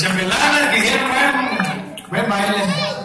Con el que hicieron buen, baile.